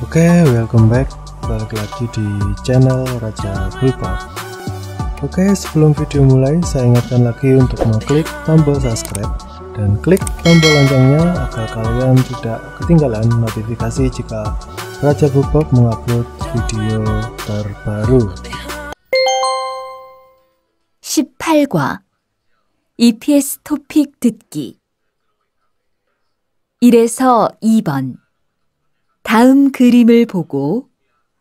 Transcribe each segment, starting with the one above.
Oke, welcome back. Balik lagi di channel Raja Bulpa. Oke, sebelum video mulai, saya ingatkan lagi untuk mengklik tombol subscribe dan klik tombol loncengnya agar kalian tidak ketinggalan notifikasi jika Raja Bulpa mengupload video terbaru. 18과 EPS 토픽 듣기 1에서 2번 다음 그림을 보고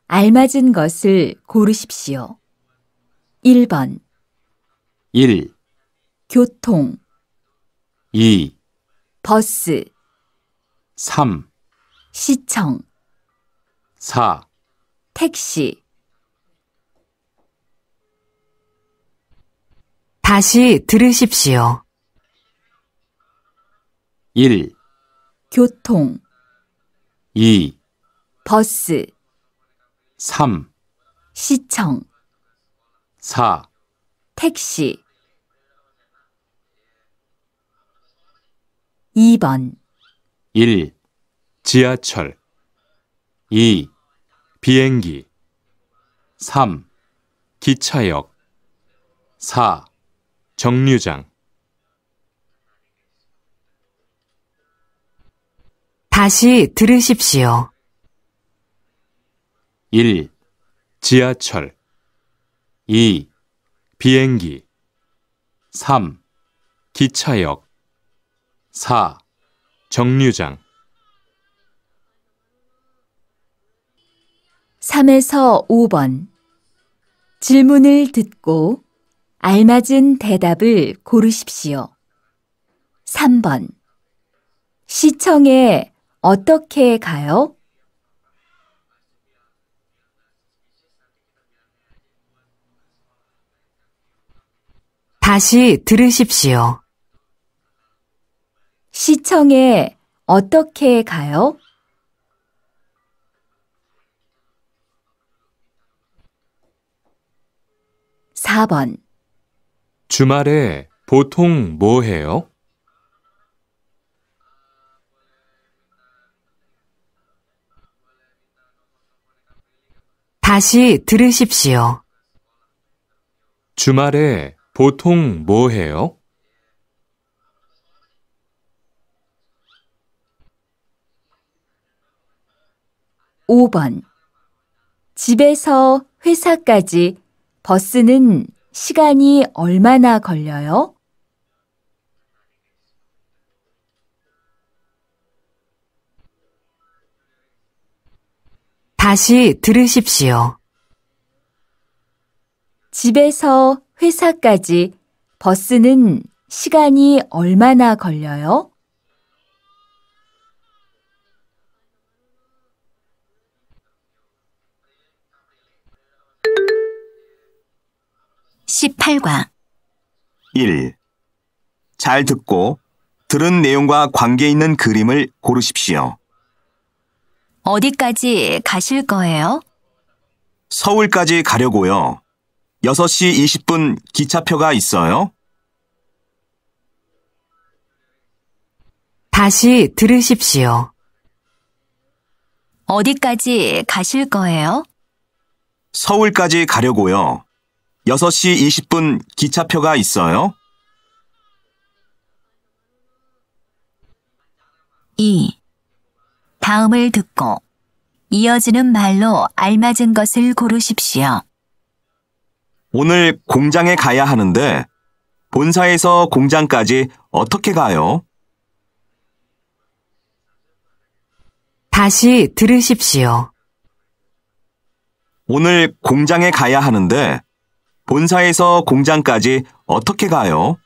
알맞은 것을 고르십시오. 1번. 1, 교통. 2, 버스. 3, 시청. 4, 택시. 다시 들으십시오. 1, 교통. 2, 버스 3, 시청 4, 택시 2번 1, 지하철 2, 비행기 3, 기차역 4, 정류장 다시 들으십시오. 1. 지하철 2. 비행기 3. 기차역 4. 정류장 3에서 5번 질문을 듣고 알맞은 대답을 고르십시오. 3번 시청에 어떻게 가요? 다시 들으십시오. 시청에 어떻게 가요? 4번 주말에 보통 뭐 해요? 다시 들으십시오. 주말에 보통 뭐 해요? 5번 집에서 회사까지 버스는 시간이 얼마나 걸려요? 다시 들으십시오. 집에서 회사까지 버스는 시간이 얼마나 걸려요? 18과 1. 잘 듣고 들은 내용과 관계 있는 그림을 고르십시오. 어디까지 가실 거예요? 서울까지 가려고요. 6시 20분 기차표가 있어요? 다시 들으십시오. 어디까지 가실 거예요? 서울까지 가려고요. 6시 20분 기차표가 있어요? 2. 다음을 듣고 이어지는 말로 알맞은 것을 고르십시오. 오늘 공장에 가야 하는데 본사에서 공장까지 어떻게 가요? 다시 들으십시오. 오늘 공장에 가야 하는데 본사에서 공장까지 어떻게 가요?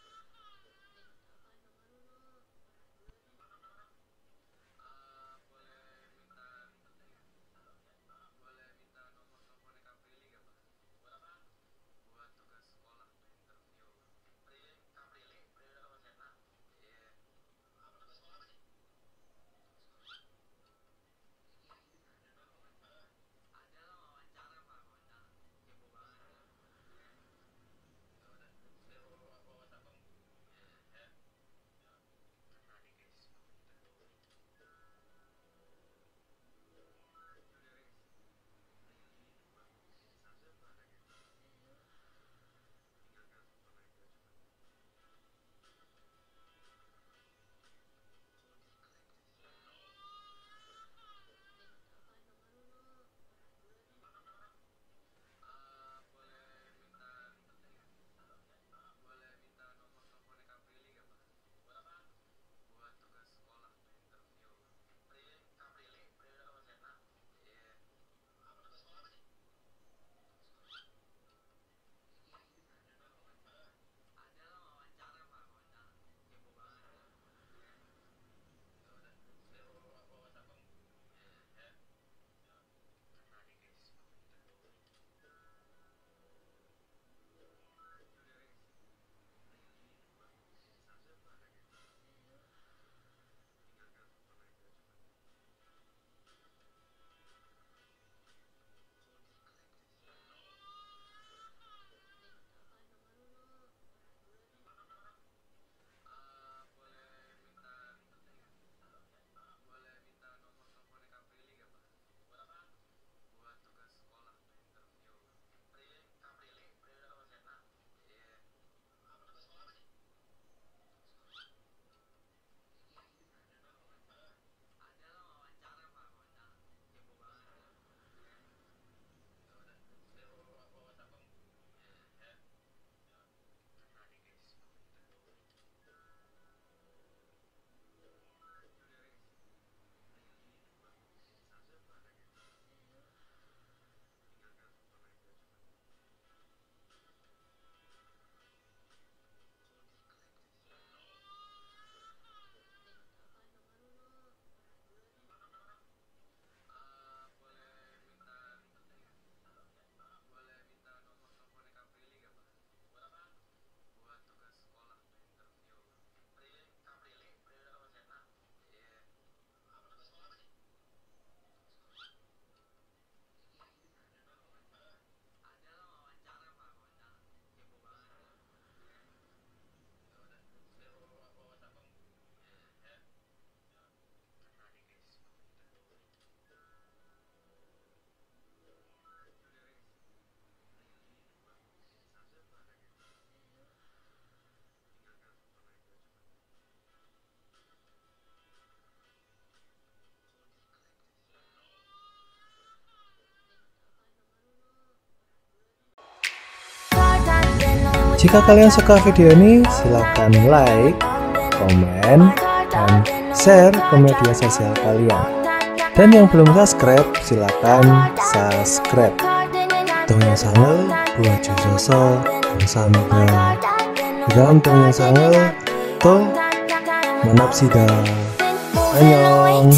Jika kalian suka video ini, silahkan like, komen, dan share ke media sosial kalian. Dan yang belum subscribe, silahkan subscribe. Tunggu sangel, sosial jusoso, sambil Jangan tunggu sangel, to manapsida. Annyeong.